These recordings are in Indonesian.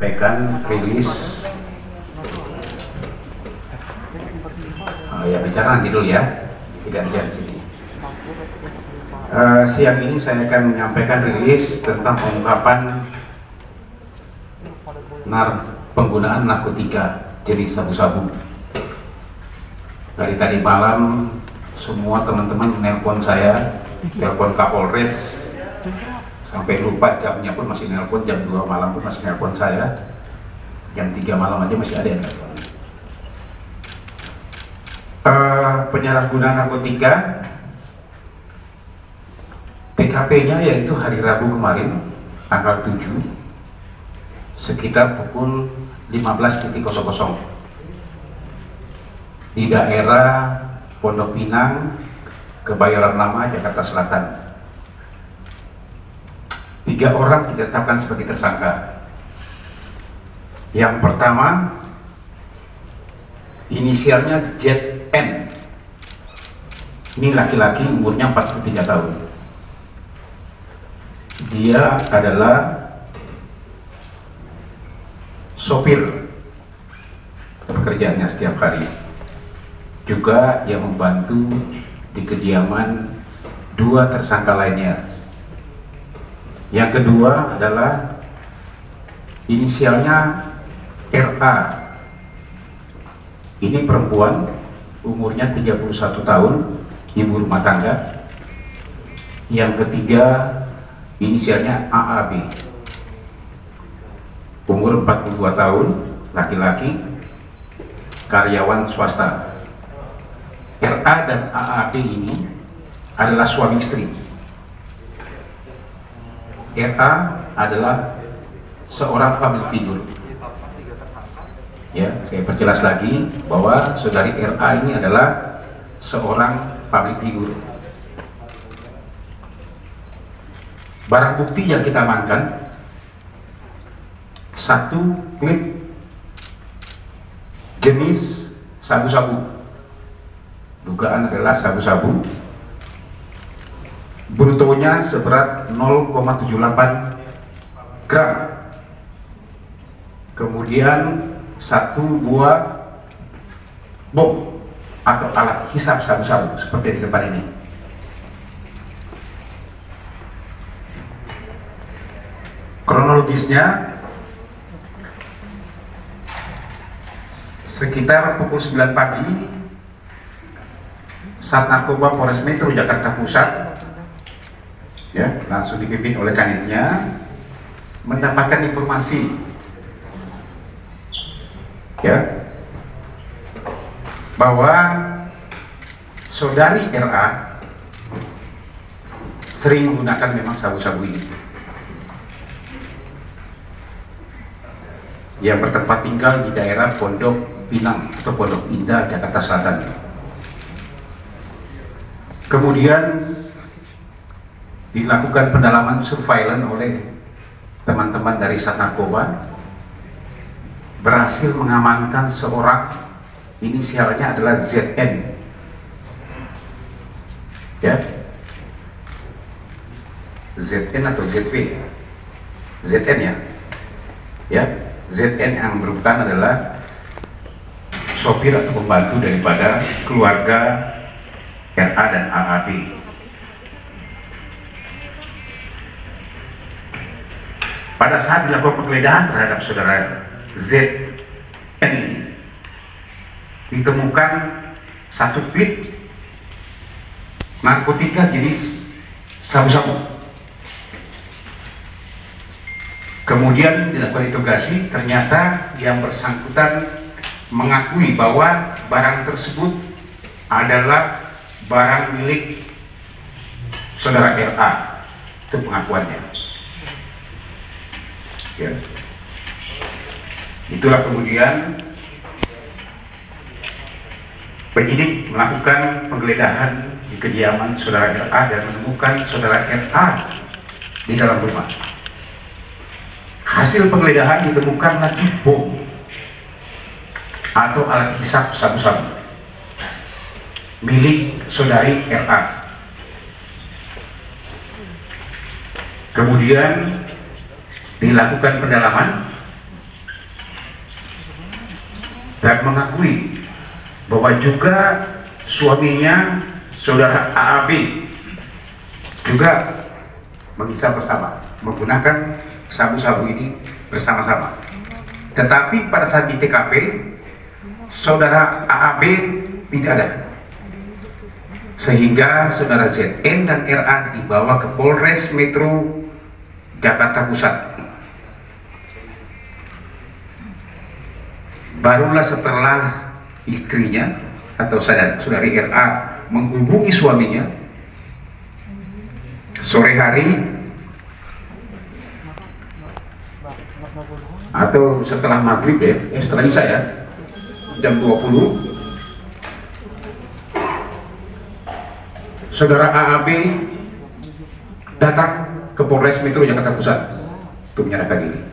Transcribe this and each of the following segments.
sampaikan rilis. Oh, ya bicara nanti dulu ya. Tidak lihat sini. Uh, siang ini saya akan menyampaikan rilis tentang pengungkapan nar penggunaan narkotika jenis sabu-sabu. Dari tadi malam semua teman-teman nelpon saya telepon Kapolres sampai lupa jamnya pun masih nelpon jam 2 malam pun masih nelpon saya. Jam 3 malam aja masih ada yang nelpon. Uh, penyalahgunaan narkotika. TKP nya yaitu hari Rabu kemarin tanggal 7 sekitar pukul 15.00 di daerah Pondok Pinang Kebayoran Lama Jakarta Selatan tiga orang ditetapkan sebagai tersangka. Yang pertama, inisialnya ZN. Ini laki-laki umurnya 43 tahun. Dia adalah sopir pekerjaannya setiap hari. Juga yang membantu di kediaman dua tersangka lainnya yang kedua adalah inisialnya RA. Ini perempuan umurnya 31 tahun, ibu rumah tangga. Yang ketiga inisialnya AAB. Umur 42 tahun, laki-laki, karyawan swasta. RA dan AAB ini adalah suami istri RA adalah seorang public figure. Ya, saya perjelas lagi bahwa saudari RA ini adalah seorang public figure. Barang bukti yang kita amankan satu klip jenis sabu-sabu. Dugaan adalah sabu-sabu brutonya seberat 0,78 gram. Kemudian satu buah bom atau alat hisap sabu-sabu seperti di depan ini. Kronologisnya sekitar pukul 9 pagi saat narkoba Polres Metro Jakarta Pusat ya langsung dipimpin oleh kanitnya mendapatkan informasi ya bahwa saudari RA sering menggunakan memang sabu-sabu ini yang bertempat tinggal di daerah Pondok Pinang atau Pondok Indah, Jakarta Selatan. Kemudian dilakukan pendalaman surveillance oleh teman-teman dari Sat Narkoba berhasil mengamankan seorang inisialnya adalah ZN ya. ZN atau ZV ZN ya. Ya. ZN yang merupakan adalah sopir atau pembantu daripada keluarga RA dan AAB pada saat dilakukan penggeledahan terhadap saudara ZN ini ditemukan satu klip narkotika jenis sabu-sabu. Kemudian dilakukan interogasi ternyata yang bersangkutan mengakui bahwa barang tersebut adalah barang milik saudara RA itu pengakuannya ya. itulah kemudian penyidik melakukan penggeledahan di kediaman saudara RA dan menemukan saudara RA di dalam rumah hasil penggeledahan ditemukan lagi bom atau alat hisap sabu-sabu milik saudari RA kemudian dilakukan pendalaman dan mengakui bahwa juga suaminya saudara AAB juga mengisap bersama menggunakan sabu-sabu ini bersama-sama. Tetapi pada saat di TKP saudara AAB tidak ada. Sehingga saudara ZN dan RA dibawa ke Polres Metro Jakarta Pusat. Barulah setelah istrinya atau saudari RA menghubungi suaminya sore hari atau setelah maghrib ya, eh, setelah isya ya jam 20 saudara AAB datang ke Polres Metro Jakarta Pusat untuk menyerahkan diri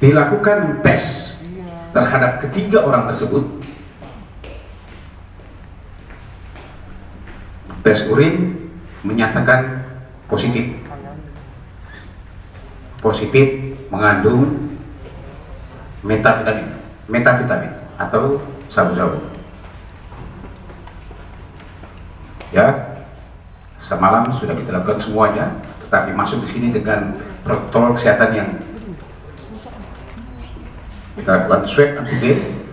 dilakukan tes terhadap ketiga orang tersebut. Tes urin menyatakan positif. Positif mengandung metavitamin metavitamin atau sabu-sabu. Ya semalam sudah kita lakukan semuanya tetapi masuk di sini dengan protokol kesehatan yang kita lakukan swab antigen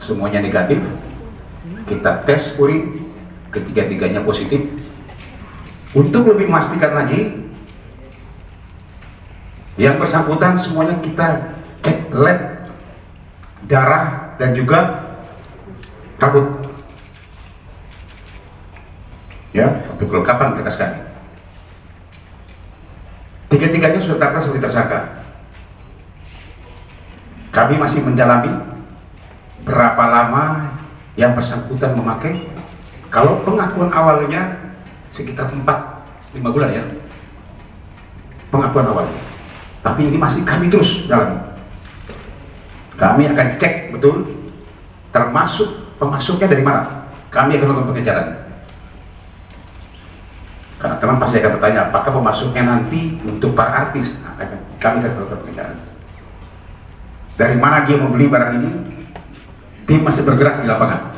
semuanya negatif. Kita tes urin ketiga-tiganya positif. Untuk lebih memastikan lagi yang bersangkutan semuanya kita cek lab darah dan juga rambut. Ya untuk kelengkapan mereka sekali. Tiga-tiganya sudah tetapkan sebagai tersangka kami masih mendalami berapa lama yang bersangkutan memakai. Kalau pengakuan awalnya sekitar 4-5 bulan ya. Pengakuan awalnya. Tapi ini masih kami terus dalami. Kami akan cek betul termasuk pemasuknya dari mana. Kami akan melakukan pengejaran. Karena teman pasti akan bertanya, apakah pemasuknya nanti untuk para artis? Nah, kami akan melakukan pengejaran. Dari mana dia membeli barang ini? Tim masih bergerak di lapangan.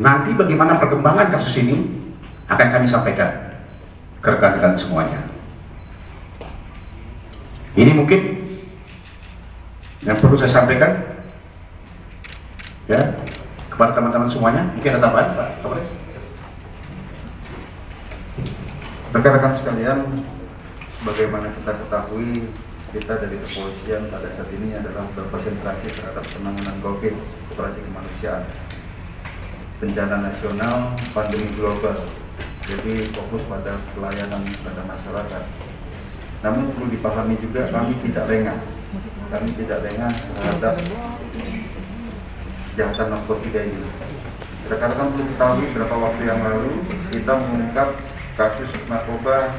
Nanti bagaimana perkembangan kasus ini akan kami sampaikan ke rekan-rekan semuanya. Ini mungkin yang perlu saya sampaikan ya kepada teman-teman semuanya. Mungkin ada tambahan Pak Kapolres? Rekan-rekan sekalian, sebagaimana kita ketahui, kita dari kepolisian pada saat ini adalah berkonsentrasi terhadap penanganan COVID, operasi kemanusiaan, bencana nasional, pandemi global. Jadi fokus pada pelayanan pada masyarakat. Namun perlu dipahami juga kami tidak lengah, kami tidak lengah terhadap kejahatan narkotika ini. Rekan-rekan perlu ketahui beberapa waktu yang lalu kita mengungkap kasus narkoba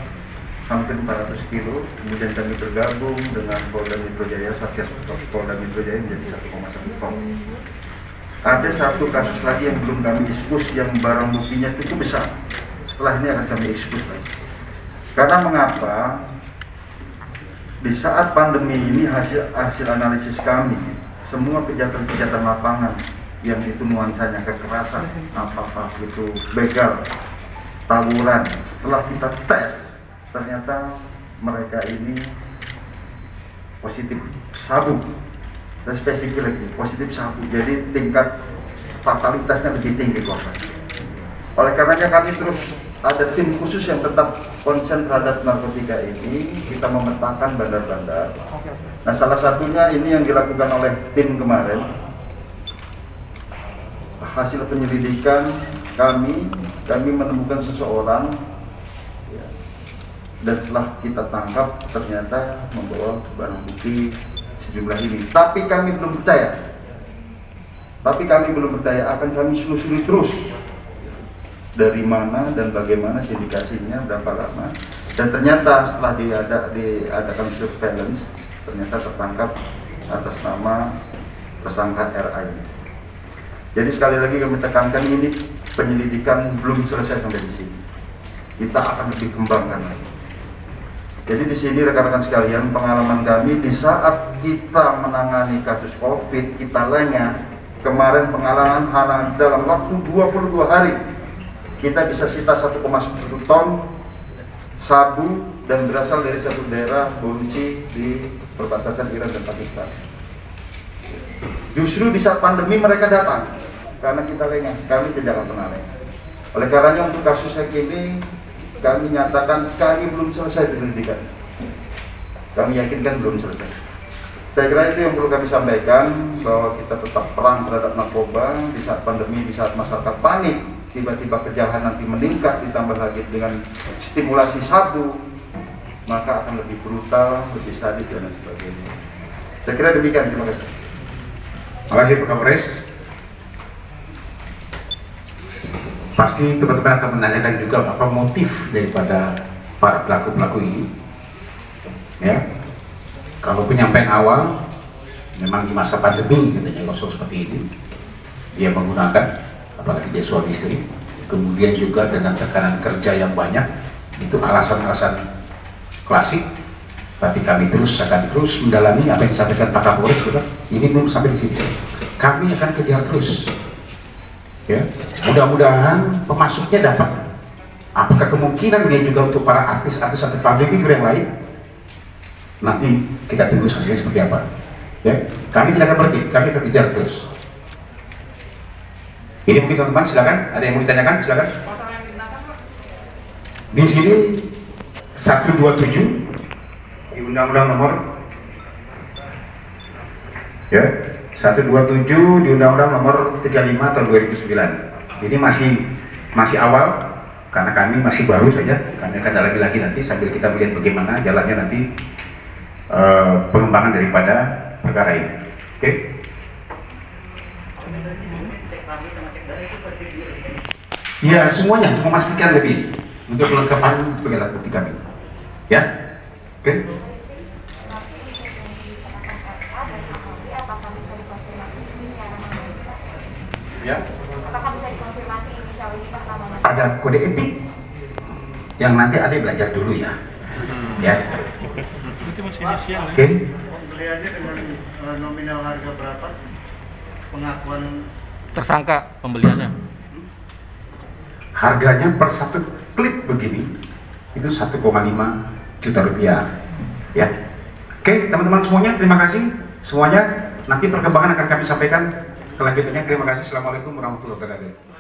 hampir 400 kilo. Kemudian kami bergabung dengan Polda Metro Jaya Satgas Polda Metro Jaya menjadi 1,1 ton. Ada satu kasus lagi yang belum kami ekspos yang barang buktinya cukup besar. Setelah ini akan kami ekspos lagi. Karena mengapa? Di saat pandemi ini hasil hasil analisis kami semua kejahatan-kejahatan lapangan yang itu nuansanya kekerasan apakah itu begal tawuran setelah kita tes ternyata mereka ini positif sabu. Dan spesifik lagi positif sabu. Jadi tingkat fatalitasnya lebih tinggi korban. Oleh karenanya kami terus ada tim khusus yang tetap konsen terhadap narkotika ini. Kita memetakan bandar-bandar. Nah salah satunya ini yang dilakukan oleh tim kemarin. Hasil penyelidikan kami kami menemukan seseorang dan setelah kita tangkap ternyata membawa barang bukti sejumlah ini. Tapi kami belum percaya. Tapi kami belum percaya. Akan kami selusuri terus. Dari mana dan bagaimana sindikasinya berapa lama. Dan ternyata setelah diada, diadakan surveillance ternyata tertangkap atas nama tersangka ini jadi sekali lagi kami tekankan ini penyelidikan belum selesai sampai di sini. Kita akan lebih kembangkan lagi. Jadi di sini rekan-rekan sekalian, pengalaman kami di saat kita menangani kasus COVID, kita lengah, kemarin pengalaman hanya dalam waktu 22 hari, kita bisa sita 1,1 ton sabu dan berasal dari satu daerah Bonci di perbatasan Iran dan Pakistan. Justru di saat pandemi mereka datang, karena kita lengah, kami tidak akan lengah. Oleh karenanya untuk kasus ini kami nyatakan kami belum selesai penyelidikan. Kami yakinkan belum selesai. Saya kira itu yang perlu kami sampaikan bahwa kita tetap perang terhadap narkoba di saat pandemi, di saat masyarakat panik, tiba-tiba kejahatan nanti meningkat ditambah lagi dengan stimulasi sabu, maka akan lebih brutal, lebih sadis dan lain sebagainya. Saya kira demikian. Terima kasih. Terima kasih Pak Kapolres. Pasti teman-teman akan menanyakan juga apa motif daripada para pelaku-pelaku ini. Ya, kalau penyampaian awal memang di masa pandemi katanya kosong seperti ini dia menggunakan apalagi dia suami istri kemudian juga dengan tekanan kerja yang banyak itu alasan-alasan klasik. Tapi kami terus akan terus mendalami apa yang disampaikan Pak Kapolres ini belum sampai di sini kami akan kejar terus. Ya mudah-mudahan pemasuknya dapat. Apakah kemungkinan dia juga untuk para artis-artis atau public figure yang lain? Nanti kita tunggu hasilnya seperti apa. Ya kami tidak akan berhenti. Kami akan kejar terus. Ini mungkin teman-teman silakan. Ada yang mau ditanyakan? Silakan. Di sini 127 di undang-undang nomor ya 127 di undang-undang nomor 35 tahun 2009 ini masih masih awal karena kami masih baru saja kami akan dalami lagi nanti sambil kita melihat bagaimana jalannya nanti uh, pengembangan daripada perkara ini. Oke? Okay? Ya semuanya untuk memastikan lebih untuk kelengkapan sebagai alat bukti kami. Ya, oke? Okay? Ya. Apakah bisa dikonfirmasi inisial ini Pak namanya? Ada kode etik yang nanti ada belajar dulu ya. Ya. Itu masih inisial Oke. Pembeliannya dengan eh, nominal harga berapa? Pengakuan Tersangka pembeliannya. Harganya per satu klip begini itu 1,5 juta rupiah. Ya. Oke, teman-teman semuanya terima kasih semuanya. Nanti perkembangan akan kami sampaikan kelanjutannya. Terima kasih. Assalamualaikum warahmatullahi wabarakatuh.